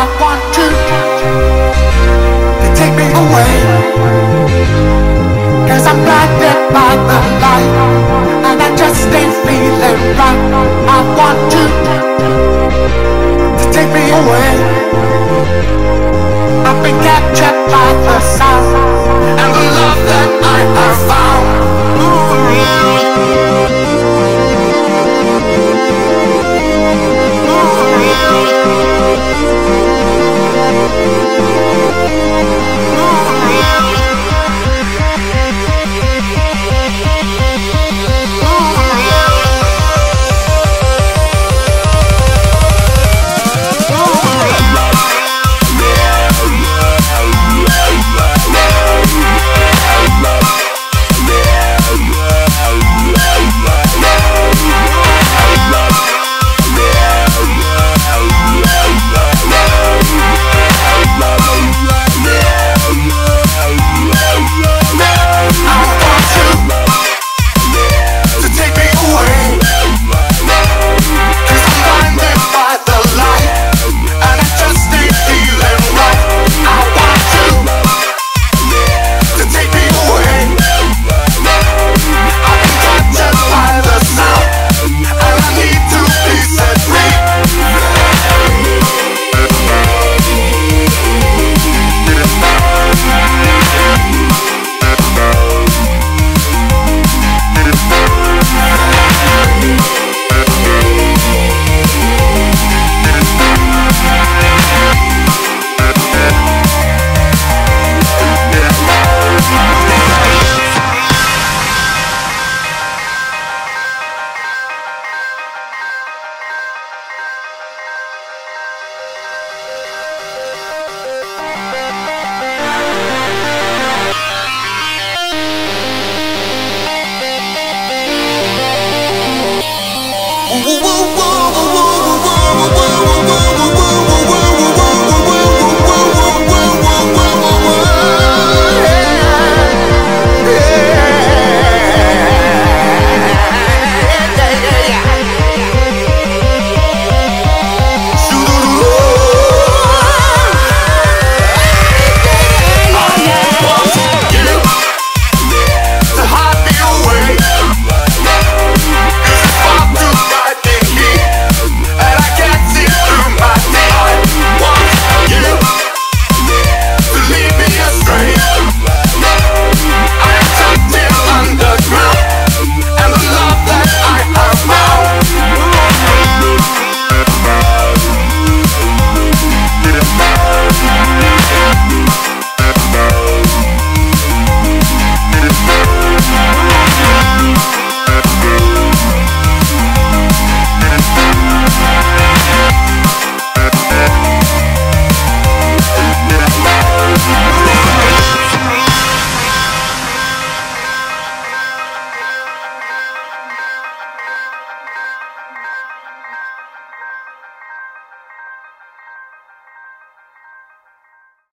I want to. They take me away. Cause I'm blinded by the light And I just ain't feeling right. I want to. They take me away. I've been captured by the sound And the